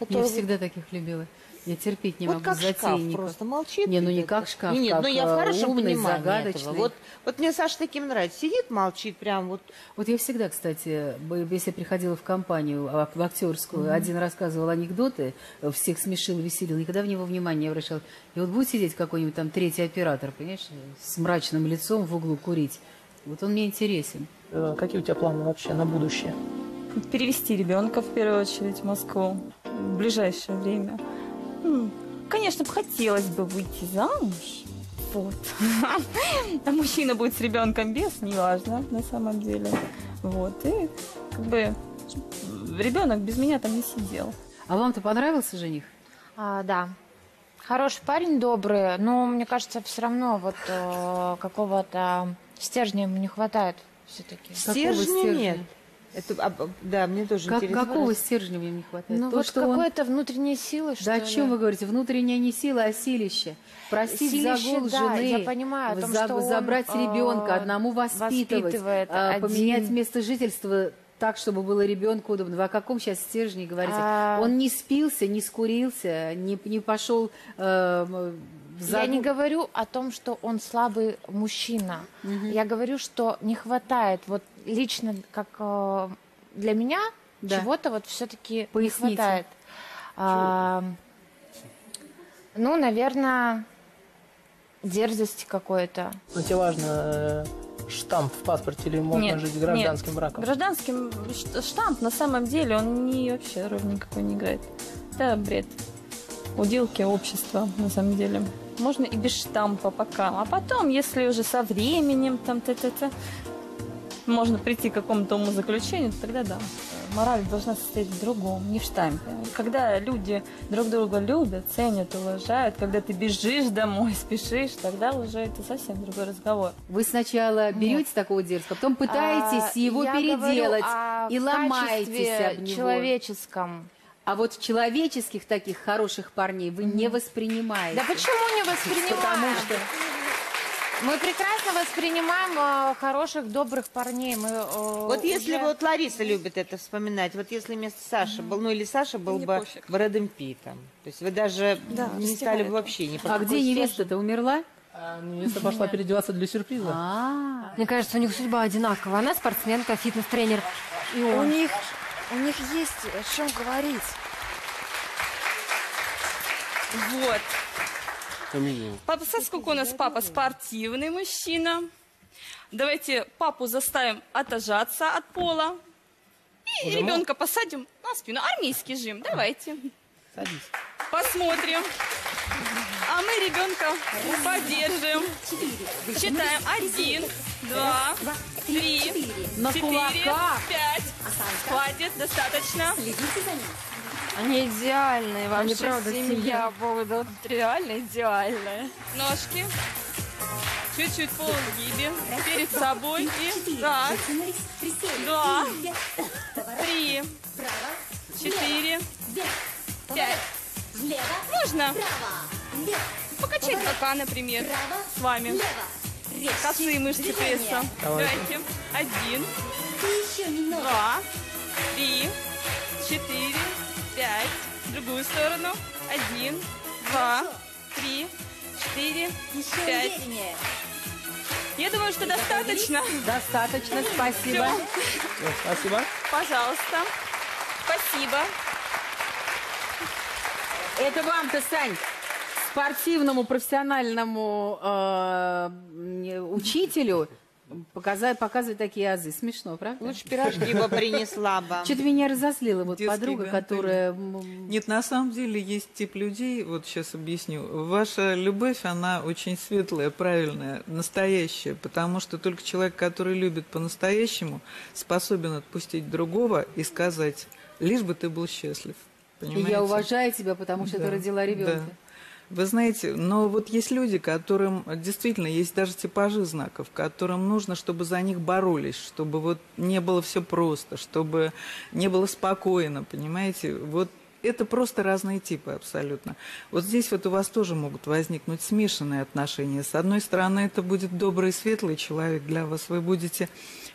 Я которые- всегда таких любила. Я терпеть не вот могу как шкаф затейников. просто молчит. Не, ну не как шкаф, Не, Нет, как ну я в э, хорошем умный, понимании загадочный. этого. Вот, вот мне Саша таким нравится. Сидит, молчит, прям вот. Вот я всегда, кстати, если приходила в компанию а, в актерскую, Мгм. один рассказывал анекдоты, э, всех смешил, веселил, никогда в него внимания не обращал. И вот будет сидеть какой-нибудь там третий оператор, понимаешь, с мрачным лицом в углу курить. Вот он мне интересен. Э, Какие у тебя планы вообще на будущее? перевести ребенка в первую очередь в Москву в ближайшее время. М, Конечно, бы хотелось бы выйти замуж. Вот. А мужчина будет с ребенком без, неважно, на самом деле. Вот. И как бы ребенок без меня там не сидел. А вам-то понравился жених? А, да. Хороший парень, добрый, но мне кажется, все равно вот э, какого-то стержня ему не хватает все-таки. Стержня нет. Это, а, а, да, мне тоже Как- интересно. какого стержня в нем не хватает? Ну То, вот что он- какой-то внутренней силы, что Да о ли. чем вы говорите? Внутренняя не сила, а силище. Простить Силище, за гул да, жены, я понимаю о том, за- что он, забрать э, ребенка, одному воспитывать, воспитывает а, поменять один. место жительства так, чтобы было ребенку удобно. Вы о каком сейчас стержне говорите? А- Он не спился, не скурился, не, не пошел э, в Я не говорю о том, что он слабый мужчина. Я говорю, что не хватает вот лично как э, для меня Да. чего-то вот все-таки не хватает. А, ну, наверное, дерзости какой-то. Ну, тебе важно э, штамп в паспорте или можно Нет, жить гражданским нет. браком? Гражданским штамп на самом деле он не вообще роли никакой не играет. Это бред. Уделки общества на самом деле. Можно и без штампа пока. А потом, если уже со временем там т-т-т, можно прийти к какому-то умозаключению, то тогда да. Мораль должна состоять в другом, не в штампе. Когда люди друг друга любят, ценят, уважают, когда ты бежишь домой, спешишь, тогда уже это совсем другой разговор. Вы сначала берете такого дерзкого, потом пытаетесь А, его переделать и ломаетесь об него. человеческом. А вот человеческих таких хороших парней вы не воспринимаете. Да почему не воспринимаем? Потому что Мы прекрасно воспринимаем э, хороших, добрых парней. Мы, э, Вот если уже- вот Лариса любит это вспоминать, вот если вместо Саши был, ну или Саша был Мне бы пофиг. Брэдом Питтом, то есть вы даже Да, не стали бы вообще ни про А какой где невеста-то умерла? А невеста пошла переодеваться для сюрприза. А, Мне кажется, у них судьба одинаковая. Она спортсменка, фитнес-тренер. И У он. них, у них есть о чем говорить. Вот. Фамилия. Папа, сколько у нас папа спортивный мужчина. Давайте папу заставим отожаться от пола. И ребенка посадим на спину. Армейский жим. Давайте. Садись. Посмотрим. А мы ребенка поддержим. Считаем. Один, два, три, На четыре, пять. Хватит, достаточно. Они идеальные, вообще правда, семья Бога, вот реально идеальная. Ножки. Чуть-чуть полугибе. Перед собой. И раз, два, Можно покачать бока, например, с вами. Косые мышцы пресса. Давайте. Один, два, три, четыре, пять. В другую сторону. Один, два, три, четыре, пять. Я думаю, что достаточно. Достаточно, спасибо. Спасибо. Пожалуйста. Спасибо. Это вам-то, Сань, спортивному профессиональному э, учителю показать, показывать такие азы. Смешно, правда? Лучше пирожки бы принесла бы. Что-то меня разозлила вот Детский подруга, гантель. которая... м, Нет, на самом деле есть тип людей, вот сейчас объясню. Ваша любовь, она очень светлая, правильная, настоящая, потому что только человек, который любит по-настоящему, способен отпустить другого и сказать, лишь бы ты был счастлив. И Понимаете? я уважаю тебя, потому что Да, ты родила ребенка. да. Вы знаете, но вот есть люди, которым действительно есть даже типажи знаков, которым нужно, чтобы за них боролись, чтобы вот не было все просто, чтобы не было спокойно, понимаете? Вот это просто разные типы абсолютно. Вот здесь вот у вас тоже могут возникнуть смешанные отношения. С одной стороны, это будет добрый и светлый человек для вас. Вы будете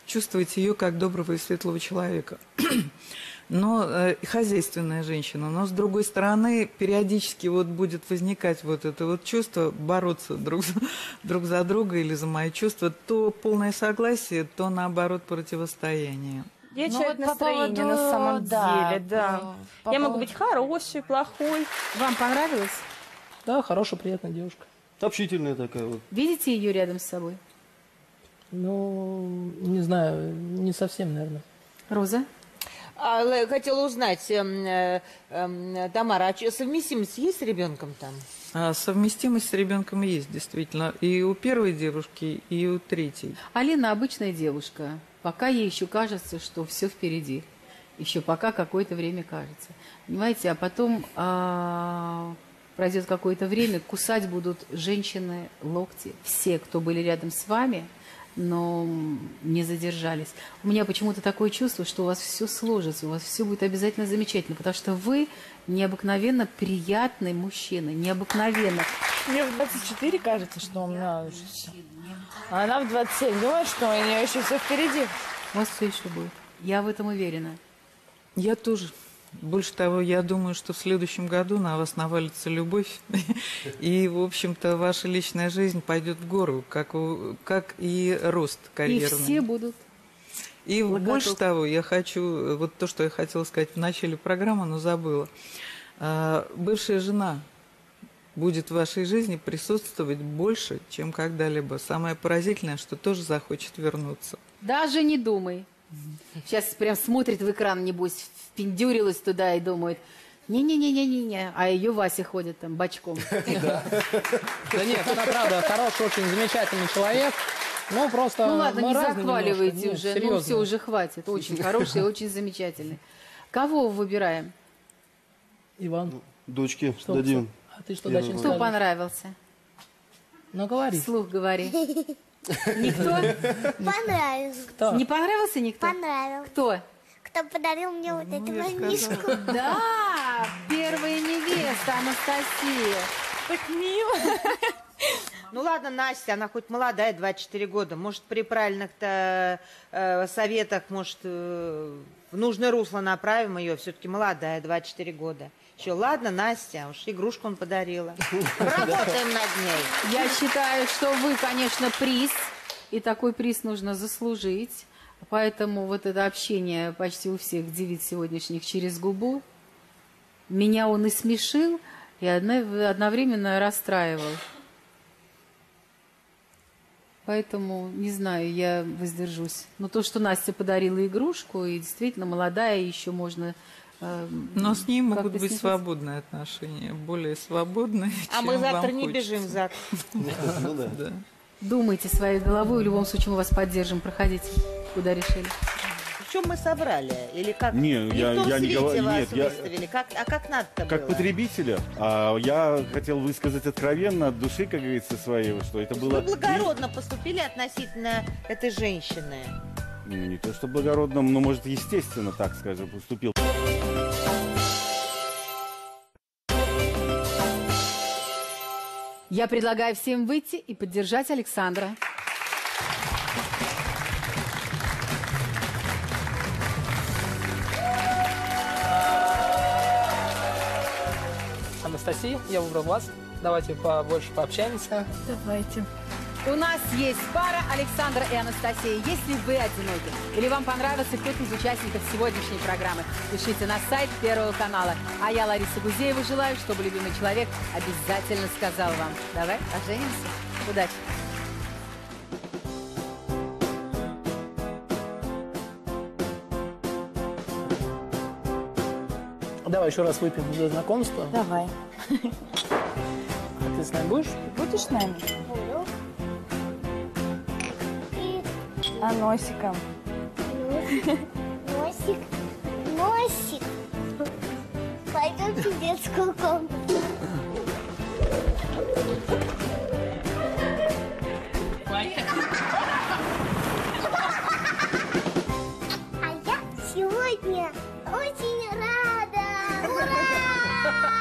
чувствовать ее как доброго и светлого человека. Но э, хозяйственная женщина. Но с другой стороны, периодически вот будет возникать вот это вот чувство бороться друг за, друг за друга или за мои чувства, то полное согласие, то наоборот противостояние. Я Ну человек вот по настроения поводу- на самом да, деле, да. по- по Я могу поводу- быть хороший, плохой. Вам понравилось? Да, хорошая, приятная девушка. Общительная такая вот. Видите ее рядом с собой? Ну, не знаю, не совсем, наверное. Роза? А, л- хотела узнать, эм, э, эм, Тамара, а совместимость есть с ребенком там? А совместимость с ребенком есть, действительно, и у первой девушки, и у третьей. Алина обычная девушка. Пока ей еще кажется, что все впереди. Еще пока какое-то время кажется. Понимаете, а потом а, пройдет какое-то время, кусать будут женщины локти. Все, кто были рядом с вами, но не задержались. У меня почему-то такое чувство, что у вас все сложится, у вас все будет обязательно замечательно, потому что вы необыкновенно приятный мужчина, необыкновенно. Мне в 24 кажется, что у меня уже все. А она в 27 думает, что у нее еще все впереди. У вас все еще будет. Я в этом уверена. Я тоже. Больше того, я думаю, что в следующем году на вас навалится любовь, и, в общем-то, ваша личная жизнь пойдет в гору, как, у- как и рост И карьерный. все будут И Локоток. больше того, я хочу, вот то, что я хотела сказать в начале программы, но забыла. А, Бывшая жена будет в вашей жизни присутствовать больше, чем когда-либо. Самое поразительное, что тоже захочет вернуться. Даже не думай. Сейчас прям смотрит в экран, небось, впендюрилась туда и думает, не-не-не-не-не-не, а ее Вася ходит там бочком. Да нет, она правда хороший, очень замечательный человек. Ну, просто Ну ладно, мы не захваливайте уже, ну все, уже хватит. Очень хороший, очень замечательный. Кого выбираем? Иван, Дочке Что, дадим. а ты что год. Кто понравился? Ну, говори. Слух говори. Никто? Понравился. Кто? Не понравился никто? Понравился. Кто? Кто подарил мне вот эту манишку. Да, первая невеста Анастасия. Так мило. Ну ладно, Настя, она хоть молодая, 24 года. Может, при правильных-то э, советах, может, э, в нужное русло направим ее. Все-таки молодая, 24 года. Еще, ладно, Настя, уж игрушку он подарила. Работаем над ней. Я считаю, что вы, конечно, приз, и такой приз нужно заслужить. Поэтому вот это общение почти у всех девиц сегодняшних через губу, меня он и смешил, и одно- одновременно расстраивал. Поэтому, не знаю, я воздержусь. Но то, что Настя подарила игрушку, и действительно молодая, еще можно... э, Но с ней могут быть снизить. свободные отношения, более свободные, А чем мы завтра вам не хочется. бежим в ЗАГС. Ну да. Да. Думайте своей головой, в любом случае мы вас поддержим. Проходите, куда решили. В чем мы собрали? Или как? Не, я- я не говорю- нет, я- выставили? Как, а как надо-то Как было? потребителя, а, я хотел высказать откровенно от души, как говорится, своей, что это было... Вы благородно поступили относительно этой женщины. Ну, не то, что благородно, но, может, естественно, так скажем, поступил. Я предлагаю всем выйти и поддержать Александра. Анастасия, я выбрал вас. Давайте побольше пообщаемся. Давайте. У нас есть пара Александр и Анастасия. Если вы одиноки или вам понравился кто-то из участников сегодняшней программы, пишите на сайт Первого канала. А я, Лариса Гузеева, желаю, чтобы любимый человек обязательно сказал вам. Давай, поженимся. Удачи! Давай еще раз выпьем за знакомство. Давай. А ты с нами будешь? Будешь с нами? А носиком? Носик. Носик. Носик. Пойдемте в детскую комнату. А я сегодня очень рада. Ура!